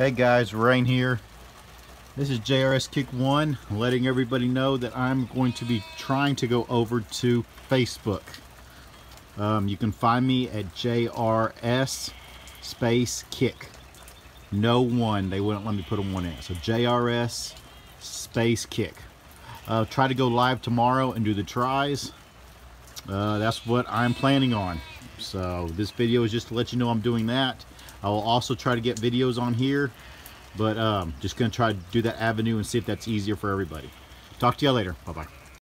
Hey guys, Rain here. This is JRS Kick 1 letting everybody know that I'm going to be trying to go over to Facebook. Um, you can find me at JRS space kick. No one, they wouldn't let me put a one in. So JRS space kick. Uh, try to go live tomorrow and do the tries. Uh, that's what I'm planning on. So this video is just to let you know I'm doing that. I will also try to get videos on here, but um, just going to try to do that avenue and see if that's easier for everybody. Talk to you later. Bye-bye.